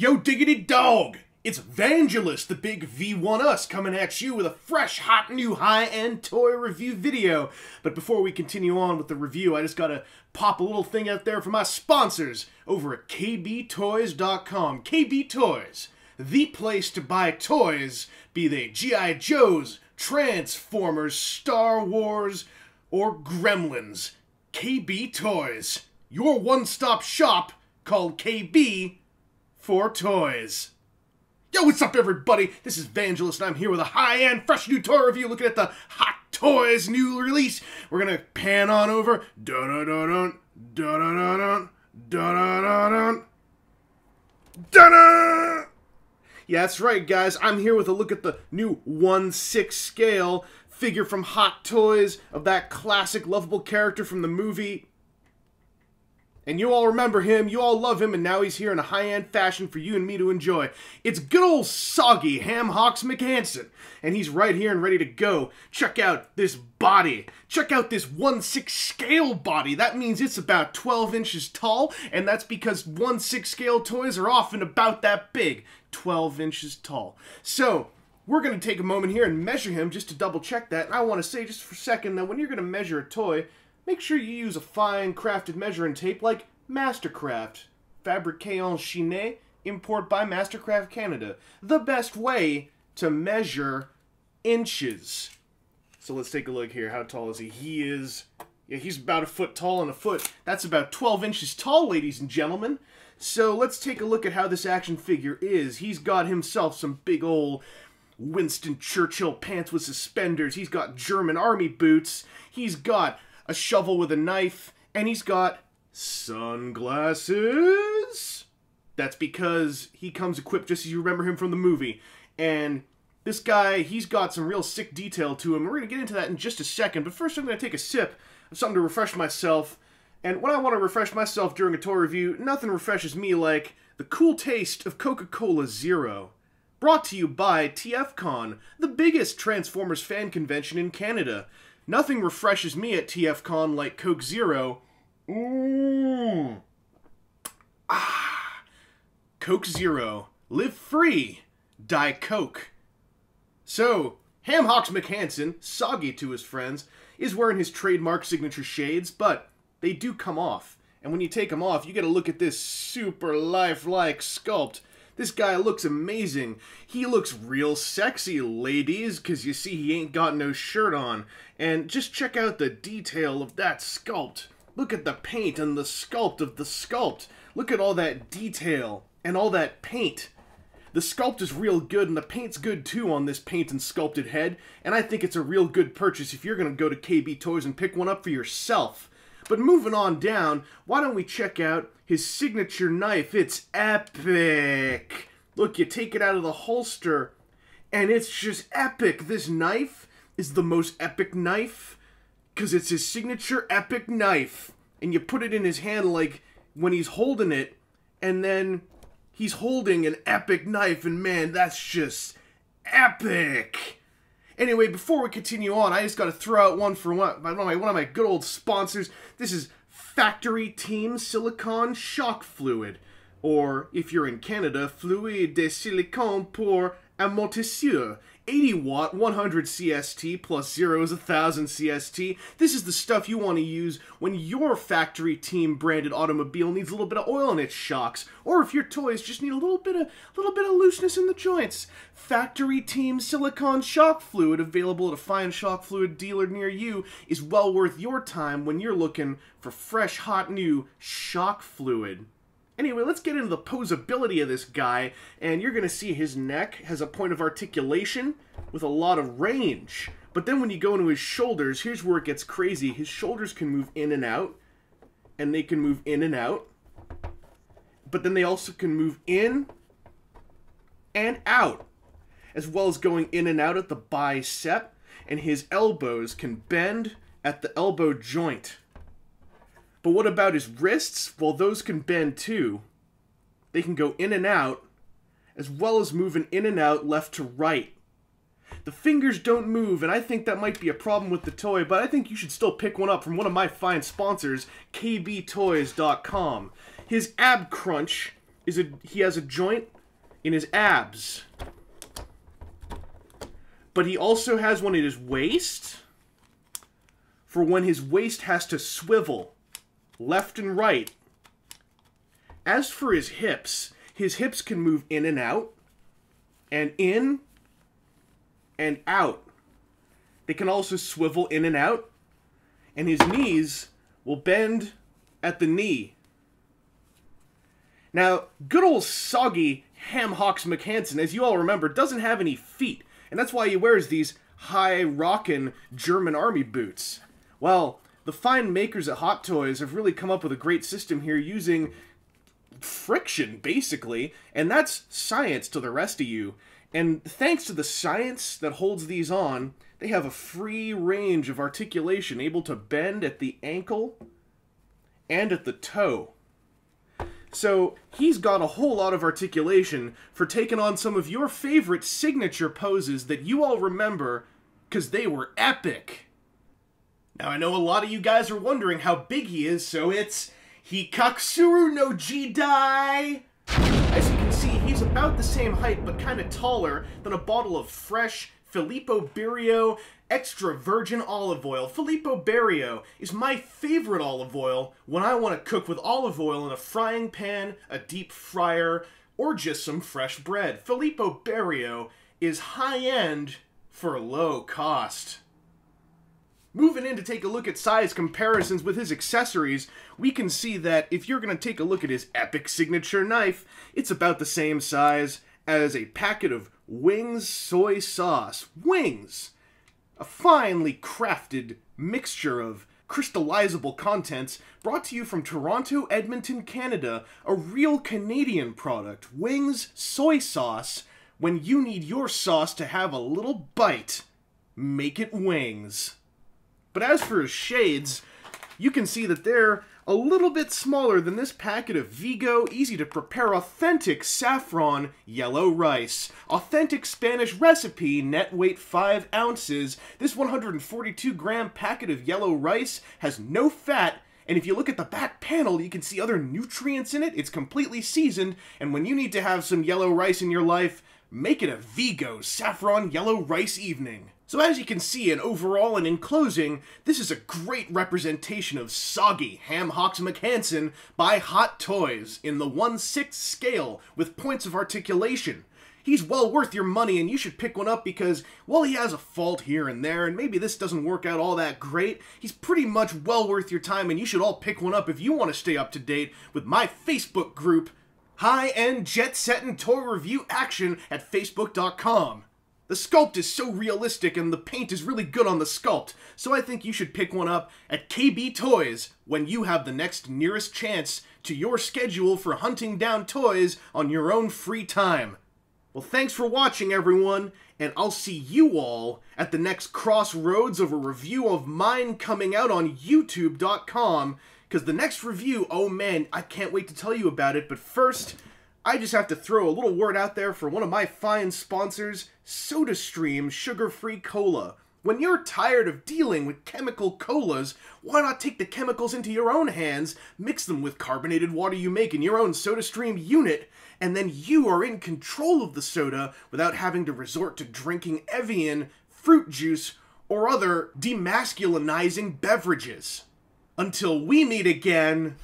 Yo diggity dog! It's Vangelus, the big V1 Us, coming at you with a fresh, hot, new high-end toy review video. But before we continue on with the review, I just gotta pop a little thing out there for my sponsors over at KBToys.com. KB Toys, the place to buy toys, be they G.I. Joes, Transformers, Star Wars, or Gremlins. KB Toys, your one-stop shop called KB for toys. Yo, what's up, everybody? This is Vangelus, and I'm here with a high-end, fresh new toy review looking at the Hot Toys new release. We're gonna pan on over. Dun-dun-dun-dun, dun-dun-dun-dun, dun-dun-dun-dun, dun Yeah, that's right, guys. I'm here with a look at the new 1-6 scale figure from Hot Toys of that classic lovable character from the movie and you all remember him, you all love him, and now he's here in a high-end fashion for you and me to enjoy. It's good old soggy Ham Hocks McHanson, and he's right here and ready to go. Check out this body. Check out this 1-6 scale body. That means it's about 12 inches tall, and that's because 1-6 scale toys are often about that big, 12 inches tall. So, we're going to take a moment here and measure him just to double check that. And I want to say just for a second that when you're going to measure a toy, Make sure you use a fine crafted measuring tape like Mastercraft. Fabriqué en Chine, import by Mastercraft Canada. The best way to measure inches. So let's take a look here. How tall is he? He is, yeah, he's about a foot tall and a foot. That's about 12 inches tall, ladies and gentlemen. So let's take a look at how this action figure is. He's got himself some big old Winston Churchill pants with suspenders. He's got German army boots. He's got a shovel with a knife, and he's got sunglasses. That's because he comes equipped just as you remember him from the movie. And this guy, he's got some real sick detail to him. We're going to get into that in just a second, but first I'm going to take a sip of something to refresh myself. And when I want to refresh myself during a toy review, nothing refreshes me like the cool taste of Coca-Cola Zero. Brought to you by TFCon, the biggest Transformers fan convention in Canada. Nothing refreshes me at TFCon like Coke Zero. Mmm. Ah. Coke Zero. Live free. Die Coke. So, Hamhocks McHanson, soggy to his friends, is wearing his trademark signature shades, but they do come off. And when you take them off, you get a look at this super lifelike sculpt this guy looks amazing. He looks real sexy, ladies, because you see he ain't got no shirt on. And just check out the detail of that sculpt. Look at the paint and the sculpt of the sculpt. Look at all that detail and all that paint. The sculpt is real good, and the paint's good too on this paint and sculpted head, and I think it's a real good purchase if you're going to go to KB Toys and pick one up for yourself. But moving on down, why don't we check out his signature knife. It's epic. Look, you take it out of the holster, and it's just epic. This knife is the most epic knife because it's his signature epic knife. And you put it in his hand like when he's holding it, and then he's holding an epic knife, and man, that's just epic. Anyway, before we continue on, I just got to throw out one for one, of my, one of my good old sponsors. This is Factory Team Silicon Shock Fluid, or if you're in Canada, Fluide de Silicon pour Amortisseur. 80 watt, 100 CST, plus 0 is 1000 CST. This is the stuff you want to use when your factory team branded automobile needs a little bit of oil in its shocks, or if your toys just need a little bit of little bit of looseness in the joints. Factory team silicone shock fluid available at a fine shock fluid dealer near you is well worth your time when you're looking for fresh, hot, new shock fluid. Anyway, let's get into the posability of this guy, and you're going to see his neck has a point of articulation with a lot of range. But then when you go into his shoulders, here's where it gets crazy. His shoulders can move in and out, and they can move in and out. But then they also can move in and out, as well as going in and out at the bicep, and his elbows can bend at the elbow joint. But what about his wrists? Well, those can bend too. They can go in and out, as well as moving in and out left to right. The fingers don't move, and I think that might be a problem with the toy, but I think you should still pick one up from one of my fine sponsors, kbtoys.com. His ab crunch is a he has a joint in his abs. But he also has one in his waist for when his waist has to swivel left and right. As for his hips, his hips can move in and out and in and out. They can also swivel in and out, and his knees will bend at the knee. Now, good old soggy Ham Hocks McHanson, as you all remember, doesn't have any feet, and that's why he wears these high rockin' German army boots. Well, the fine makers at Hot Toys have really come up with a great system here using friction, basically, and that's science to the rest of you. And thanks to the science that holds these on, they have a free range of articulation, able to bend at the ankle and at the toe. So he's got a whole lot of articulation for taking on some of your favorite signature poses that you all remember because they were epic. Now I know a lot of you guys are wondering how big he is, so it's Hikaksuru no Jidai! As you can see, he's about the same height, but kind of taller than a bottle of fresh Filippo Berio extra virgin olive oil. Filippo Berio is my favorite olive oil when I want to cook with olive oil in a frying pan, a deep fryer, or just some fresh bread. Filippo Berio is high-end for low cost. Moving in to take a look at size comparisons with his accessories, we can see that if you're going to take a look at his epic signature knife, it's about the same size as a packet of Wings soy sauce. Wings! A finely crafted mixture of crystallizable contents brought to you from Toronto, Edmonton, Canada, a real Canadian product. Wings soy sauce. When you need your sauce to have a little bite, make it wings. But as for his shades, you can see that they're a little bit smaller than this packet of Vigo easy to prepare authentic saffron yellow rice. Authentic Spanish recipe, net weight 5 ounces. This 142 gram packet of yellow rice has no fat and if you look at the back panel, you can see other nutrients in it. It's completely seasoned, and when you need to have some yellow rice in your life, make it a Vigo saffron yellow rice evening. So as you can see, in overall and in closing, this is a great representation of soggy Ham Hocks McHanson by Hot Toys in the 1-6 scale with points of articulation. He's well worth your money and you should pick one up because, while he has a fault here and there and maybe this doesn't work out all that great, he's pretty much well worth your time and you should all pick one up if you want to stay up to date with my Facebook group, High-End Jet Set and Toy Review Action at Facebook.com. The sculpt is so realistic and the paint is really good on the sculpt, so I think you should pick one up at KB Toys when you have the next nearest chance to your schedule for hunting down toys on your own free time. Well, thanks for watching, everyone, and I'll see you all at the next crossroads of a review of mine coming out on YouTube.com, because the next review, oh man, I can't wait to tell you about it, but first, I just have to throw a little word out there for one of my fine sponsors, SodaStream Sugar-Free Cola. When you're tired of dealing with chemical colas, why not take the chemicals into your own hands, mix them with carbonated water you make in your own SodaStream unit, and then you are in control of the soda without having to resort to drinking Evian, fruit juice, or other demasculinizing beverages. Until we meet again...